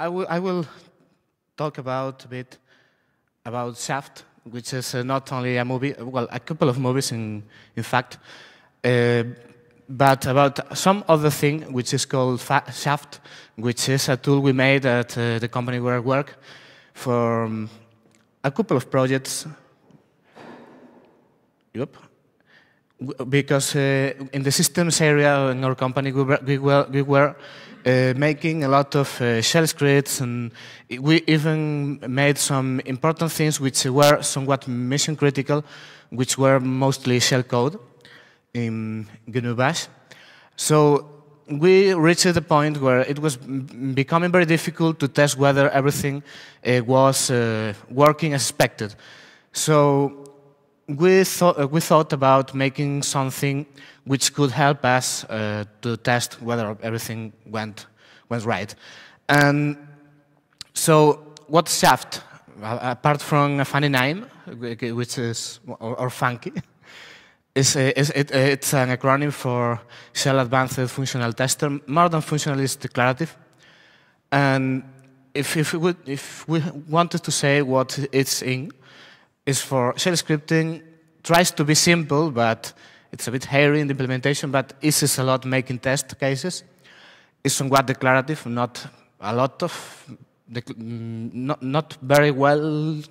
I, I will talk about a bit about Shaft, which is uh, not only a movie, well, a couple of movies in, in fact, uh, but about some other thing which is called Shaft, which is a tool we made at uh, the company where I work for um, a couple of projects. Yep. Because uh, in the systems area in our company, we were, we were uh, making a lot of uh, shell scripts, and we even made some important things which were somewhat mission critical, which were mostly shell code in GNU Bash. So we reached the point where it was becoming very difficult to test whether everything uh, was uh, working as expected. So we thought, uh, we thought about making something which could help us uh, to test whether everything went, went right. And so what's Shaft? Apart from a funny name, which is, or, or funky, It's, it's, it, it's, an acronym for Shell Advanced Functional Tester. More than functional is declarative. And if, if, we if we wanted to say what it's in, is for shell scripting, tries to be simple, but it's a bit hairy in the implementation, but eases a lot making test cases. It's somewhat declarative, not a lot of, not, not very well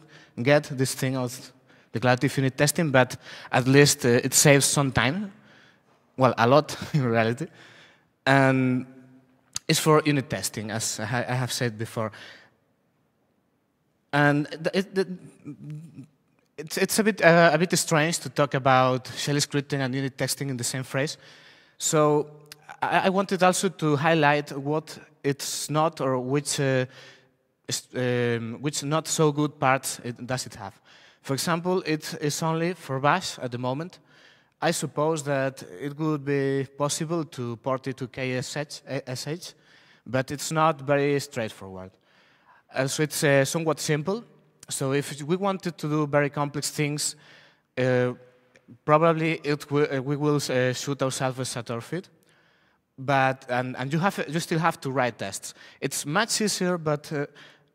get this thing of declarative unit testing, but at least uh, it saves some time. Well, a lot in reality. And it's for unit testing, as I have said before. And it, it's, it's a, bit, uh, a bit strange to talk about shell scripting and unit testing in the same phrase. So I, I wanted also to highlight what it's not or which, uh, um, which not so good parts it, does it have. For example, it is only for Bash at the moment. I suppose that it would be possible to port it to KSH, but it's not very straightforward. Uh, so it's uh, somewhat simple. So if we wanted to do very complex things, uh, probably it uh, we will uh, shoot ourselves a Sator feed. But and, and you have you still have to write tests. It's much easier, but uh,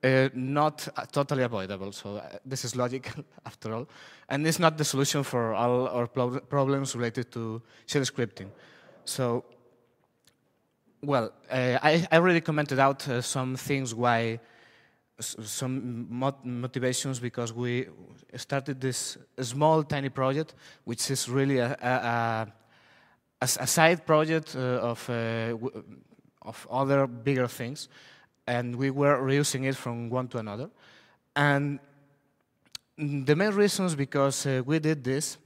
uh, not totally avoidable. So uh, this is logical, after all. And it's not the solution for all our problems related to shell scripting. So, well, uh, I, I, already commented out uh, some things why, some mot motivations because we started this small, tiny project, which is really a, a, a, a side project uh, of, uh, of other bigger things and we were reusing it from one to another. And the main reasons because uh, we did this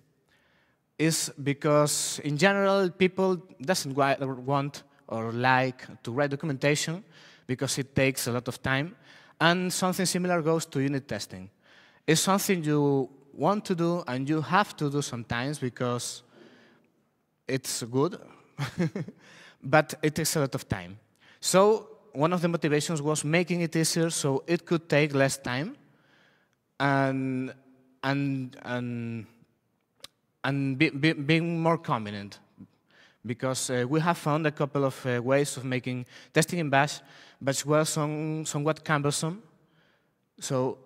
is because in general people doesn't want or like to write documentation because it takes a lot of time and something similar goes to unit testing. It's something you want to do and you have to do sometimes because it's good, but it takes a lot of time. So one of the motivations was making it easier so it could take less time and, and, and, and be, be, being more convenient. Because uh, we have found a couple of uh, ways of making testing in Bash, but were some, somewhat cumbersome. So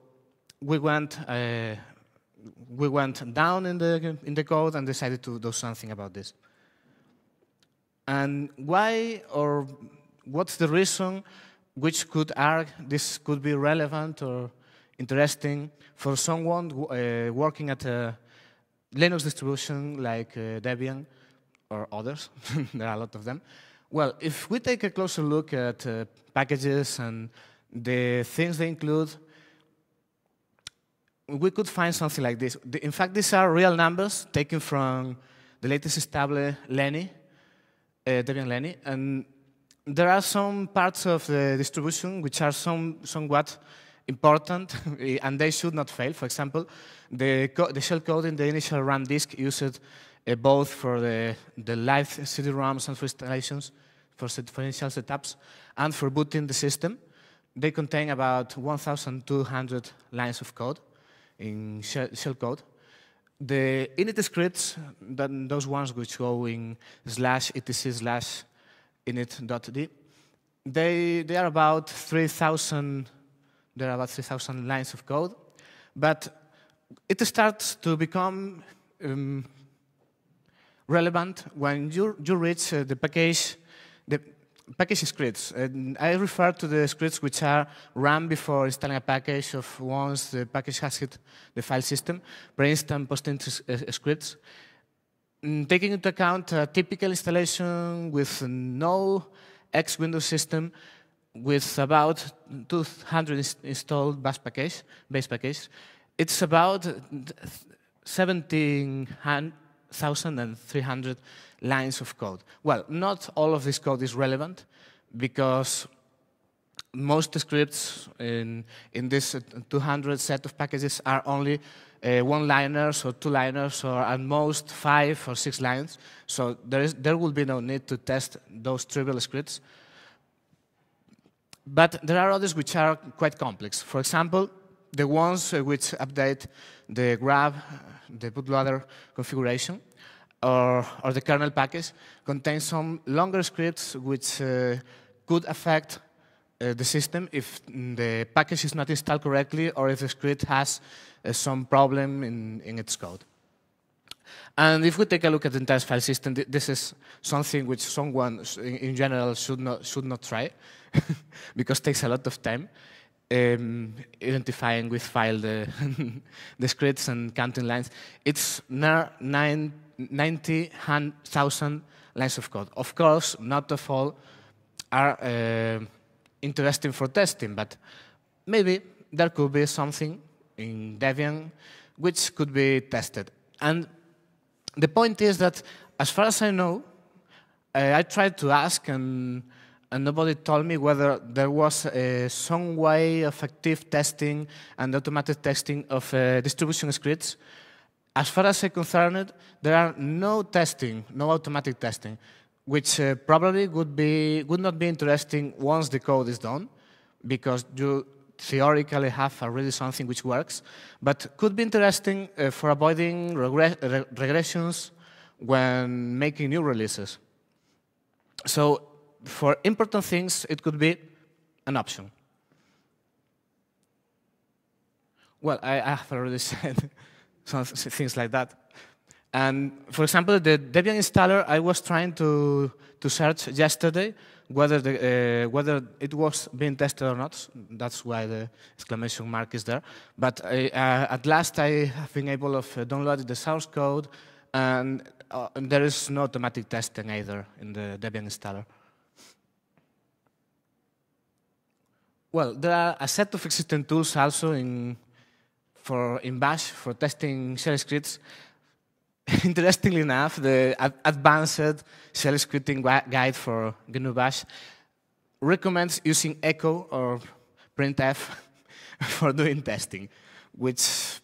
we went, uh, we went down in the, in the code and decided to do something about this. And why, or what's the reason which could argue this could be relevant or interesting for someone uh, working at a Linux distribution like uh, Debian or others, there are a lot of them. Well, if we take a closer look at uh, packages and the things they include, we could find something like this. In fact, these are real numbers taken from the latest stable Lenny, uh, Debian Lenny, and there are some parts of the distribution which are some, somewhat important and they should not fail. For example, the, the shell code in the initial RAM disk used uh, both for the, the live CD-ROMs and for installations, for, for initial setups, and for booting the system. They contain about 1,200 lines of code in shell, shell code. The init scripts, those ones which go in slash etc slash init.d, they, they are about 3,000 there are about 3,000 lines of code, but it starts to become um, relevant when you, you reach uh, the package, the package scripts. And I refer to the scripts which are run before installing a package of once the package has hit the file system, for instance, postinst uh, scripts. Mm, taking into account a typical installation with no X Windows system, with about 200 installed base package, base package, it's about 17,300 lines of code. Well, not all of this code is relevant because most scripts in, in this 200 set of packages are only uh, one-liners or two-liners or at most five or six lines. So there, is, there will be no need to test those trivial scripts. But there are others which are quite complex. For example, the ones uh, which update the GRUB, the bootloader configuration, or, or the kernel package contains some longer scripts which uh, could affect uh, the system if the package is not installed correctly or if the script has uh, some problem in, in its code. And if we take a look at the entire file system, this is something which someone in general should not, should not try. because it takes a lot of time um, identifying with file the, the scripts and counting lines. It's near 90,000 lines of code. Of course, not of all are uh, interesting for testing, but maybe there could be something in Debian which could be tested. And the point is that, as far as I know, uh, I tried to ask and and nobody told me whether there was uh, some way of active testing and automated testing of uh, distribution scripts. As far as I'm concerned, there are no testing, no automatic testing, which uh, probably would, be, would not be interesting once the code is done, because you theoretically have already something which works, but could be interesting uh, for avoiding regre regressions when making new releases. So for important things, it could be an option. Well, I, I have already said some things like that. And for example, the Debian installer, I was trying to, to search yesterday whether, the, uh, whether it was being tested or not. That's why the exclamation mark is there. But I, uh, at last, I have been able to uh, download the source code, and, uh, and there is no automatic testing either in the Debian installer. Well, there are a set of existing tools also in, for, in Bash for testing shell scripts. Interestingly enough, the advanced shell scripting guide for GNU Bash recommends using echo or printf for doing testing, which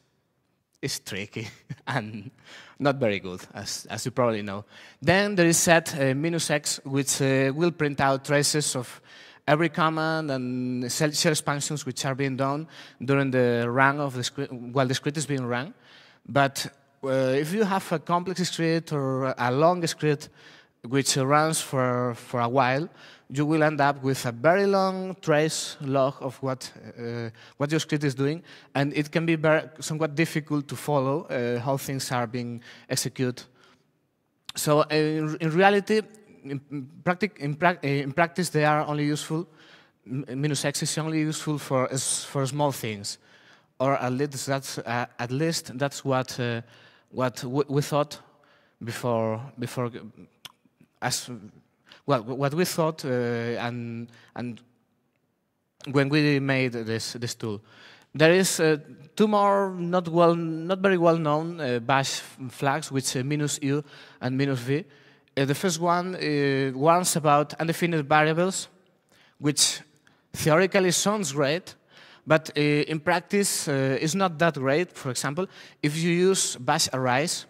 is tricky and not very good, as, as you probably know. Then there is set uh, minus x, which uh, will print out traces of every command and shell expansions which are being done during the run of the script, while the script is being run. But uh, if you have a complex script or a long script which runs for, for a while, you will end up with a very long trace log of what, uh, what your script is doing, and it can be very, somewhat difficult to follow uh, how things are being executed. So uh, in, in reality, in, practic, in, pra eh, in, practice, they are only useful, minus x is only useful for, for small things. Or at least that's, uh, at least that's what, uh, what we thought before, before as, well, what we thought uh, and, and when we made this, this tool. There is uh, two more not well, not very well known uh, bash flags, which uh, minus u and minus v. Uh, the first one uh, warns about undefined variables, which theoretically sounds great, but uh, in practice uh, is not that great. For example, if you use bash arrays,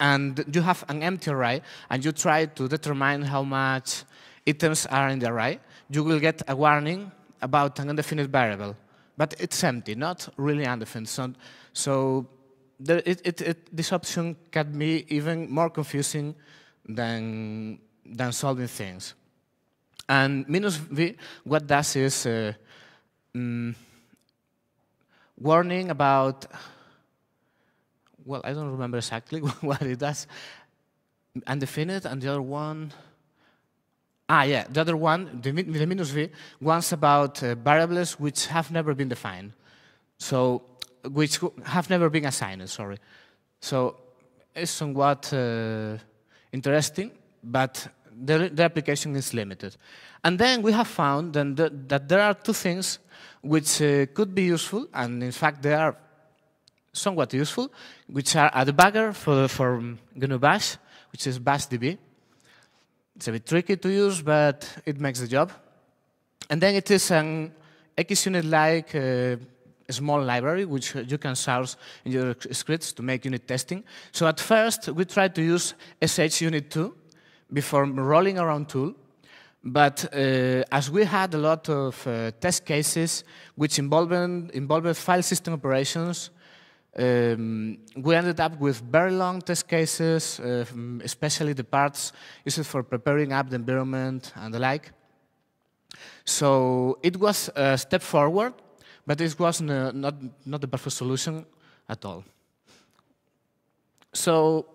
and you have an empty array, and you try to determine how much items are in the array, you will get a warning about an undefined variable. But it's empty, not really undefined. So, so the, it, it, it, this option can be even more confusing than, than solving things. And minus v, what does is uh, mm, warning about, well, I don't remember exactly what it does, undefinite, and the other one, ah, yeah, the other one, the, the minus v, warns about uh, variables which have never been defined. So, which have never been assigned, sorry. So, it's somewhat uh, interesting, but the, the, application is limited. And then we have found that, that there are two things which uh, could be useful, and in fact they are somewhat useful, which are a debugger for, for GNU Bash, which is BashDB. It's a bit tricky to use, but it makes the job. And then it is an XUnit-like uh, small library which you can source in your scripts to make unit testing. So at first, we tried to use SH Unit 2 before rolling around tool. But uh, as we had a lot of uh, test cases which involved, involved file system operations, um, we ended up with very long test cases, uh, especially the parts used for preparing up the environment and the like. So it was a step forward, but it was not, not the perfect solution at all. So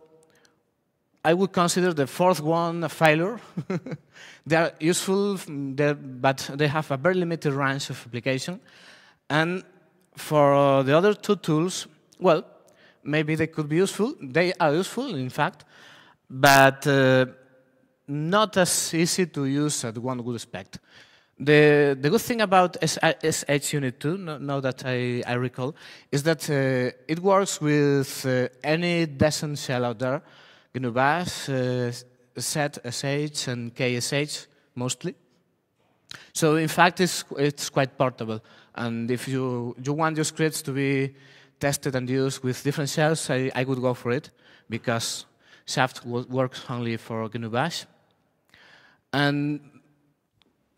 I would consider the fourth one a failure. they are useful, but they have a very limited range of application. And for the other two tools, well, maybe they could be useful. They are useful, in fact, but uh, not as easy to use as one would expect. The, the good thing about SH Unit 2, now that I, I recall, is that uh, it works with uh, any decent shell out there, GNU Bash, uh, ZSH and KSH mostly. So in fact, it's, it's quite portable. And if you, you want your scripts to be tested and used with different shells, I, I would go for it because Shaft works only for GNU Bash. And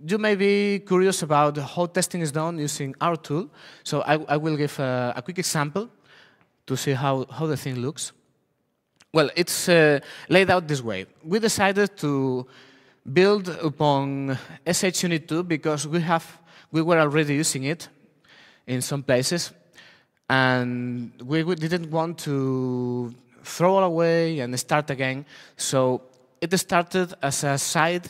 you may be curious about how testing is done using our tool. So I, I will give a, a quick example to see how, how the thing looks. Well, it's uh, laid out this way. We decided to build upon SH Unit 2 because we, have, we were already using it in some places. And we, we didn't want to throw it away and start again. So it started as a side,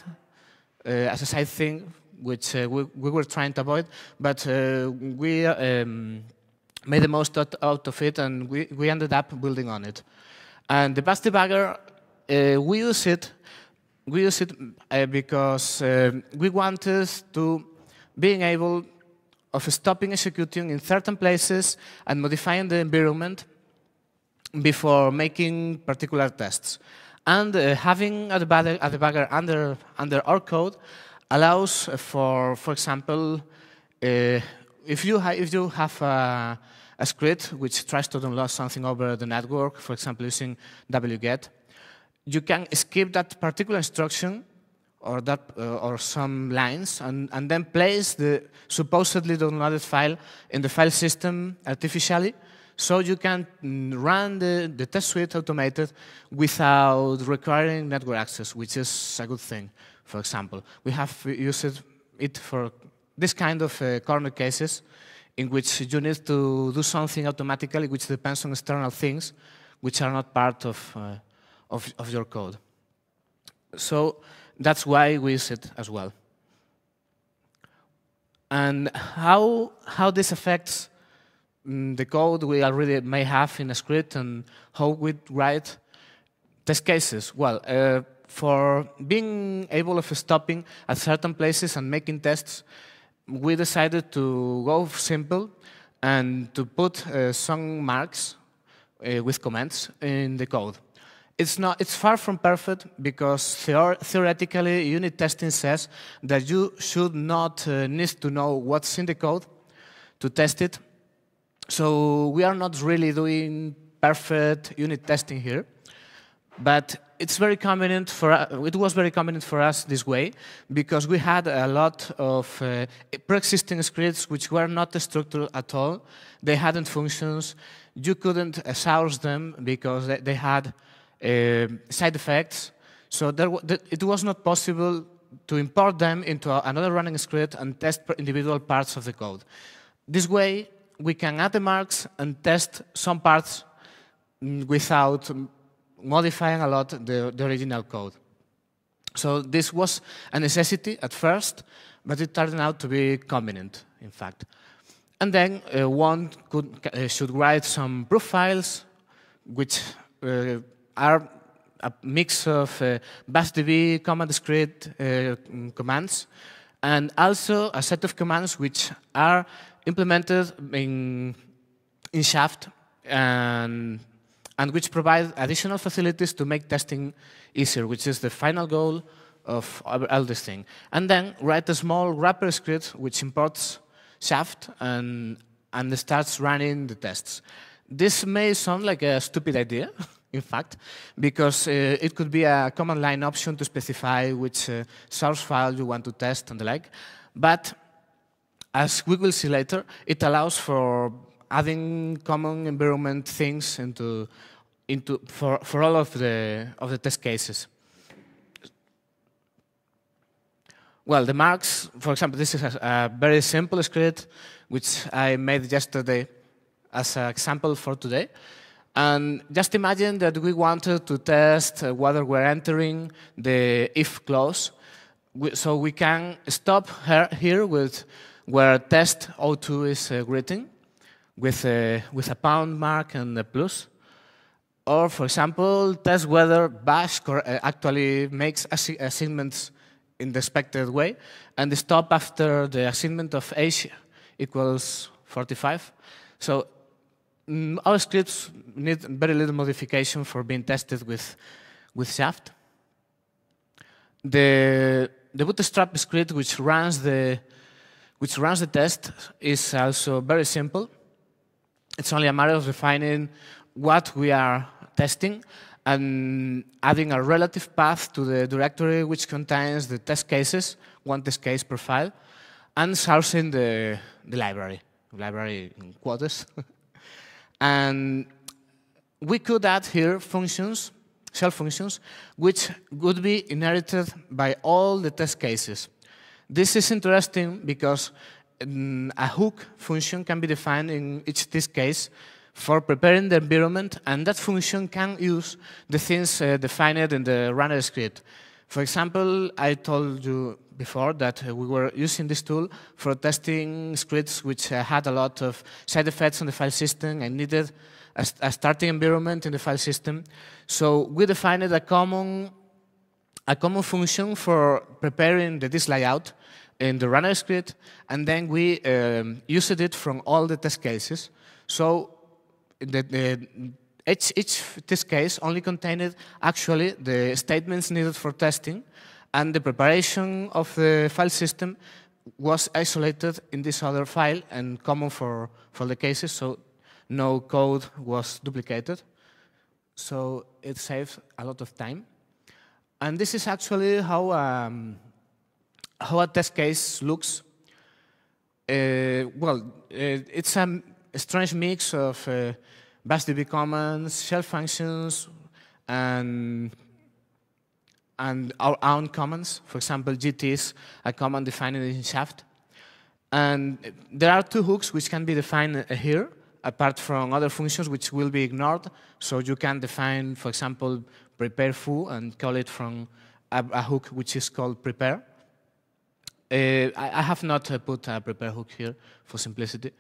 as a side thing, which uh, we, we, were trying to avoid, but uh, we um, made the most out, of it and we, we ended up building on it. And the Bash debugger, uh, we use it, we use it uh, because uh, we wanted to being able of stopping executing in certain places and modifying the environment before making particular tests. And uh, having a debugger, under, under our code allows for, for example, uh, if, you if you have a, a script which tries to download something over the network, for example, using wget, you can skip that particular instruction or, that, uh, or some lines and, and then place the supposedly downloaded file in the file system artificially so you can run the, the test suite automated without requiring network access, which is a good thing, for example. We have used it for this kind of uh, corner cases in which you need to do something automatically which depends on external things which are not part of, uh, of, of, your code. So that's why we use it as well. And how, how this affects the code we already may have in a script and how we write test cases. Well, uh, for being able of stopping at certain places and making tests, we decided to go simple and to put uh, some marks uh, with comments in the code. It's, not, it's far from perfect because theor theoretically unit testing says that you should not uh, need to know what's in the code to test it. So we are not really doing perfect unit testing here. But it's very convenient for it was very convenient for us this way because we had a lot of uh, pre-existing scripts which were not structured at all. They hadn't functions. You couldn't uh, source them because they, they had uh, side effects. So there, it was not possible to import them into another running script and test individual parts of the code. This way, we can add the marks and test some parts without modifying a lot the, the original code. So this was a necessity at first, but it turned out to be convenient, in fact. And then uh, one could, uh, should write some proof files, which uh, are a mix of uh, BashDB command script uh, commands, and also a set of commands which are implemented in, in Shaft and, and which provide additional facilities to make testing easier, which is the final goal of all this thing. And then write a small wrapper script which imports Shaft and, and starts running the tests. This may sound like a stupid idea, in fact, because uh, it could be a command line option to specify which uh, source file you want to test and the like. But as we will see later, it allows for adding common environment things into, into for, for all of the, of the test cases. Well, the marks, for example, this is a, very simple script which I made yesterday as an example for today. And just imagine that we wanted to test whether we're entering the if clause. So we can stop here with where test O2 is uh, with a, with a pound mark and a plus. Or, for example, test whether bash uh, actually makes assignments in the expected way, and stop after the assignment of age equals 45. So mm, our scripts need very little modification for being tested with, with Shaft. The, the bootstrap script which runs the, which runs the test is also very simple. It's only a matter of defining what we are testing and adding a relative path to the directory which contains the test cases, one test case per file, and sourcing the, the library, library in quotes. and we could add here functions, shell functions, which would be inherited by all the test cases. This is interesting because mm, a hook function can be defined in each test case for preparing the environment, and that function can use the things uh, defined in the runner script. For example, I told you before that uh, we were using this tool for testing scripts which uh, had a lot of side effects on the file system and needed a, a, starting environment in the file system. So we defined a common, a common function for preparing the disk layout in the runner script, and then we um, used it from all the test cases. So the, the, each, each test case only contained actually the statements needed for testing, and the preparation of the file system was isolated in this other file and common for, for the cases, so no code was duplicated. So it saves a lot of time. And this is actually how, um, how a test case looks. Uh, well, uh, it's a strange mix of uh, BashDB commands, shell functions, and, and our own commands. For example, GT is a command defined in Shaft. And there are two hooks which can be defined uh, here, apart from other functions which will be ignored. So you can define, for example, prepare foo and call it from a, a hook which is called prepare. Uh, I, I, have not uh, put a prepare hook here for simplicity.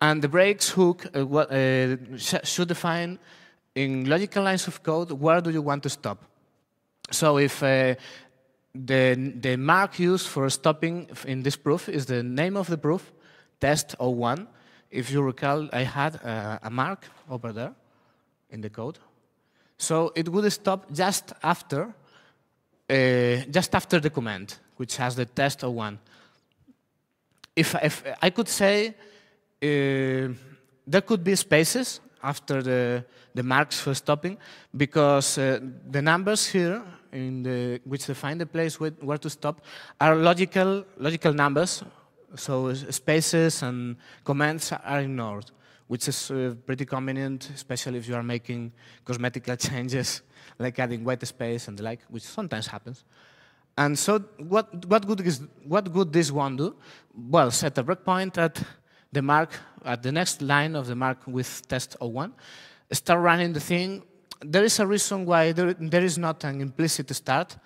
And the breaks hook uh, what, uh, should define in logical lines of code where do you want to stop. So if uh, the, the mark used for stopping in this proof is the name of the proof, test 01. If you recall, I had a mark over there in the code. So it would stop just after, uh, just after the command, which has the test of 01. If, if I could say uh, there could be spaces after the, the marks for stopping because uh, the numbers here in the, which define the place where, where to stop are logical, logical numbers. So spaces and commands are ignored, which is uh, pretty convenient, especially if you are making cosmetic changes like adding white space and the like, which sometimes happens. And so what, what, good is, what good this one do? Well, set a breakpoint at the mark, at the next line of the mark with test 01, start running the thing. There is a reason why there, there is not an implicit start,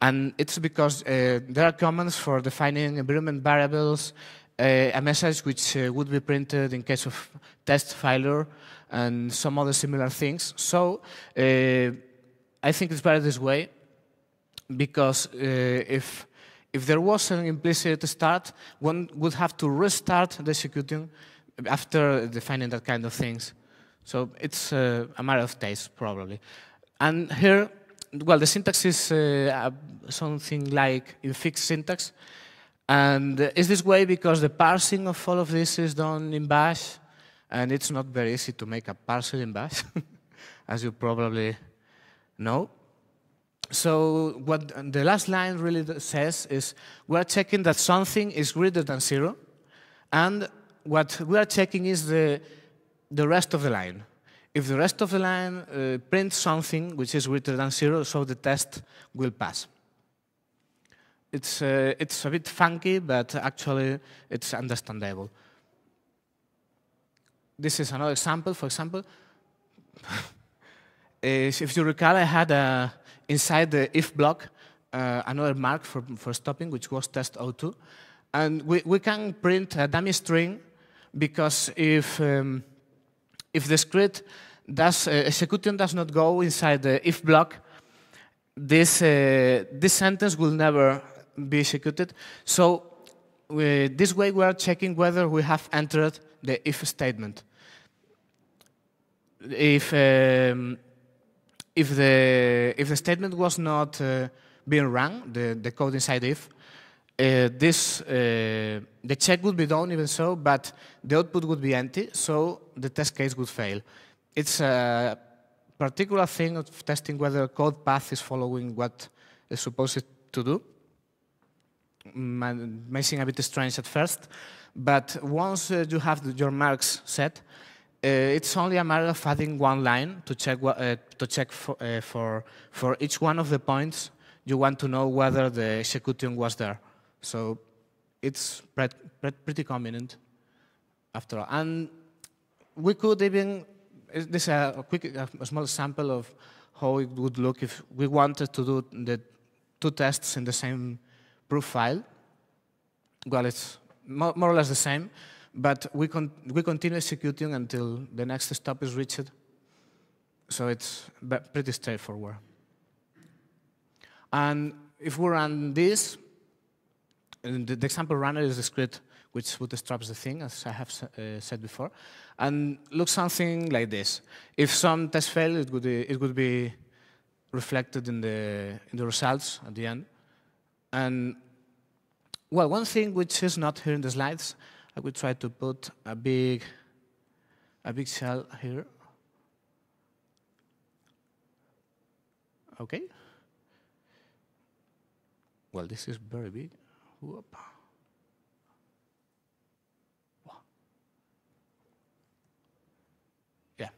and it's because uh, there are commands for defining environment variables, a message which uh, would be printed in case of test failure, and some other similar things. So uh, I think it's better this way because uh, if, if there was an implicit start, one would have to restart the executing after defining that kind of things. So it's uh, a matter of taste, probably. And here, well, the syntax is uh, something like infix syntax. And it's this way because the parsing of all of this is done in bash, and it's not very easy to make a parser in bash, as you probably know. So what the last line really says is we're checking that something is greater than zero, and what we are checking is the, the rest of the line. If the rest of the line uh, prints something which is greater than zero, so the test will pass. It's, uh, it's a bit funky, but actually it's understandable. This is another example, for example. if you recall, I had a, inside the if block uh, another mark for, for stopping, which was test 02. And we, we can print a dummy string because if, um, if the script does, uh, execution does not go inside the if block, this, uh, this sentence will never be executed. So we, this way we are checking whether we have entered the if statement. If, um, if, the, if the statement was not uh, being run, the, the code inside if, uh, this, uh, the check would be done even so, but the output would be empty, so the test case would fail. It's a particular thing of testing whether code path is following what is supposed to do. May seem a bit strange at first, but once uh, you have your marks set, uh, it's only a matter of adding one line to check, uh, to check for, uh, for, for each one of the points you want to know whether the execution was there. So it's pretty convenient after all. And we could even, this is a quick, a small sample of how it would look if we wanted to do the two tests in the same proof file. Well, it's more, more or less the same, but we, con we continue executing until the next stop is reached. So it's pretty straightforward. And if we run this, the, the, example runner is the script which bootstraps the thing, as I have uh, said before, and looks something like this. If some test fail, it would be, it would be reflected in the, in the results at the end. And well, one thing which is not here in the slides, I will try to put a big, a big shell here. Okay. Well, this is very big. Whoop. Yeah.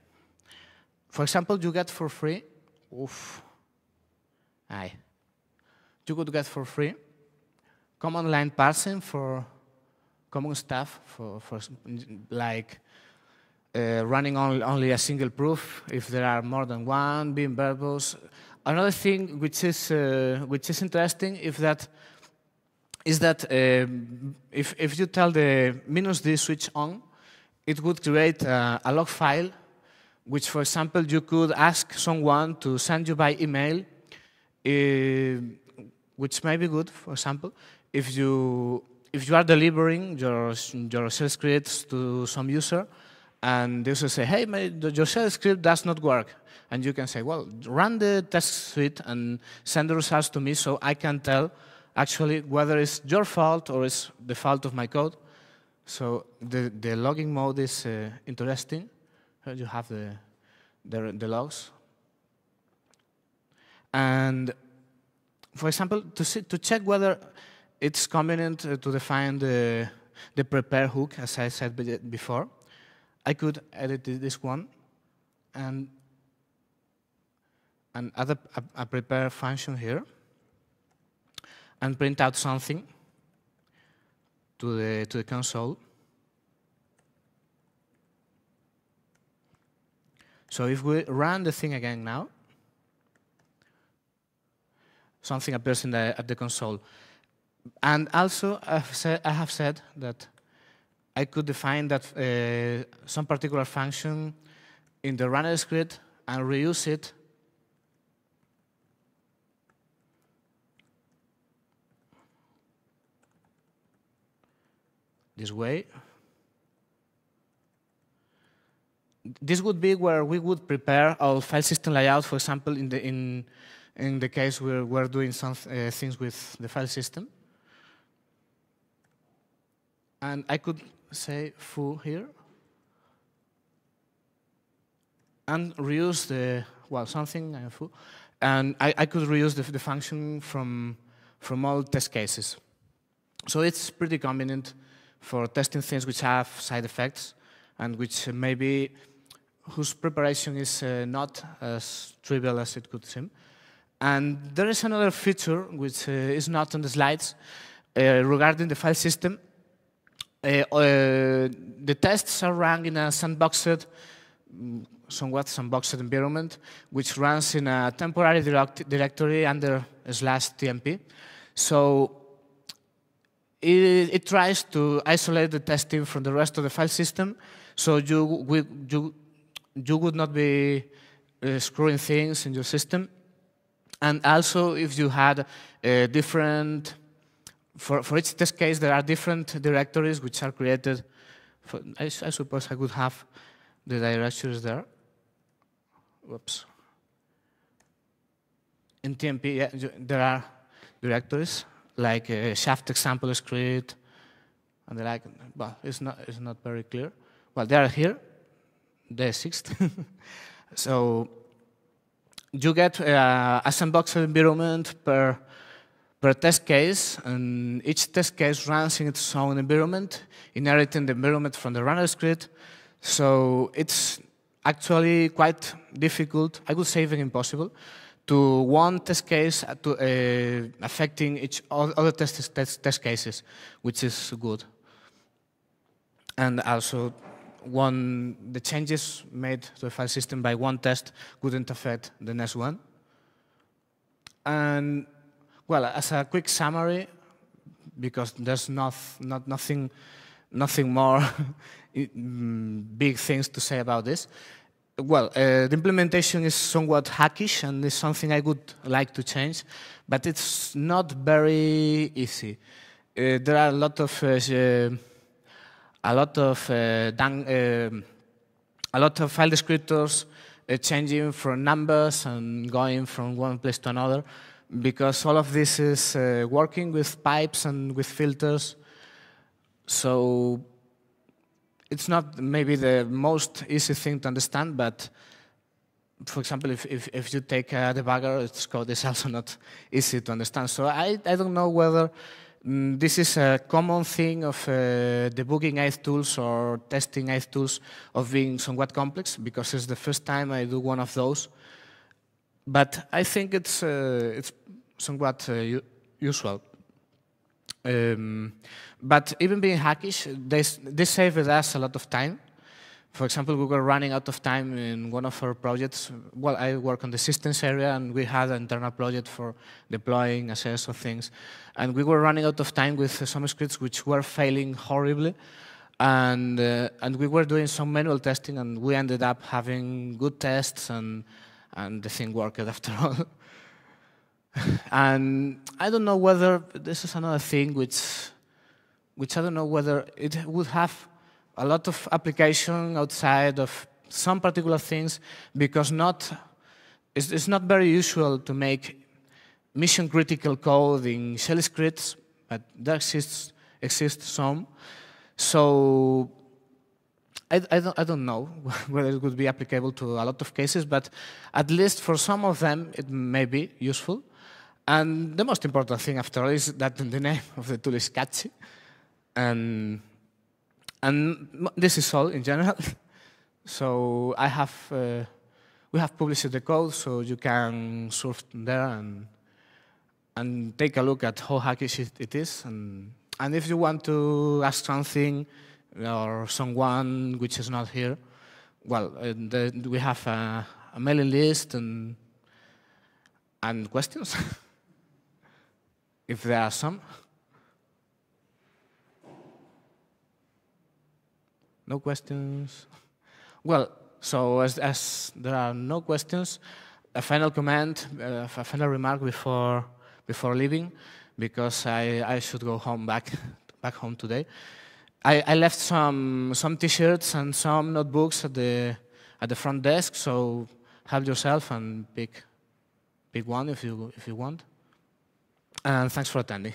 For example, you get for free. Oof. Aye. You could get for free command line parsing for common stuff, for, for like uh, running on, only a single proof if there are more than one being verbose. Another thing which is uh, which is interesting is that is that uh, if if you tell the minus d switch on, it would create a, a log file, which, for example, you could ask someone to send you by email, uh, which may be good, for example, if you if you are delivering your your shell scripts to some user, and the user say, "Hey, my, your script does not work," and you can say, "Well, run the test suite and send the results to me, so I can tell actually whether it's your fault or it's the fault of my code." So the the logging mode is uh, interesting. You have the, the the logs, and for example, to see, to check whether it's convenient uh, to define the, the prepare hook, as I said before. I could edit this one and, and add a, a prepare function here. and print out something to the, to the console. So if we run the thing again now, something appears in the, at the console. And also, I've said, I have said that I could define that uh, some particular function in the runner script and reuse it this way. This would be where we would prepare our file system layout, for example, in the, in, in the case where we're doing some uh, things with the file system. And I could say foo here and reuse the, well, something, uh, foo, and I, I could reuse the, the function from, from all test cases. So it's pretty convenient for testing things which have side effects and which maybe whose preparation is uh, not as trivial as it could seem. And there is another feature which uh, is not on the slides uh, regarding the file system. Uh, uh, the tests are run in a sandboxed, somewhat sandboxed environment, which runs in a temporary direct directory under slash tmp. So it, it, tries to isolate the testing from the rest of the file system, so you, you, you would not be uh, screwing things in your system. And also, if you had uh, different, for, for each test case, there are different directories which are created. For, I, I suppose I could have the directories there. Whoops. In TMP, yeah, there are directories like a shaft example script, and the like, But it's not, it's not very clear. Well, they are here, they exist. so you get uh, a sandbox environment per, per test case, and each test case runs in its own environment, inheriting the environment from the runner script. So it's actually quite difficult, I would say even impossible, to one test case uh, to, uh, affecting each other test, test, test cases, which is good. And also, one the changes made to the file system by one test wouldn't affect the next one. And well, as a quick summary, because there's not, not nothing, nothing more mm, big things to say about this well, uh, the implementation is somewhat hackish and is something I would like to change, but it's not very easy. Uh, there are a lot of uh, a lot of uh, uh, a lot of file descriptors uh, changing from numbers and going from one place to another, because all of this is working with pipes and with filters. So it's not maybe the most easy thing to understand, but for example, if, if, if you take a debugger, its code is also not easy to understand. So I, I don't know whether mm, this is a common thing of uh, debugging ETH tools or testing ETH tools of being somewhat complex, because it's the first time I do one of those. But I think it's, uh, it's somewhat uh, usual. Um, but even being hackish, they, they saved us a lot of time. For example, we were running out of time in one of our projects. Well, I work on the systems area, and we had an internal project for deploying, assess of things. And we were running out of time with some scripts which were failing horribly. And, uh, and we were doing some manual testing, and we ended up having good tests, and, and the thing worked after all. and I don't know whether this is another thing which, which I don't know whether it would have a lot of application outside of some particular things because not, it's, it's not very usual to make mission critical code in shell scripts, but there exists, exists some. So I, I, don't, I don't know whether it would be applicable to a lot of cases, but at least for some of them it may be useful. And the most important thing, after all, is that the name of the tool is catchy. And, and this is all in general. so I have, uh, we have published the code, so you can surf there and, and take a look at how hackish it, is. And, and if you want to ask something or someone which is not here, well, uh, the, we have a, a, mailing list and, and questions, if there are some. No questions? Well, so as, as there are no questions, a final comment, uh, a final remark before, before leaving, because I, I should go home back, back home today. I, I left some, some T-shirts and some notebooks at the, at the front desk, so help yourself and pick, pick one if you, if you want. And thanks for attending.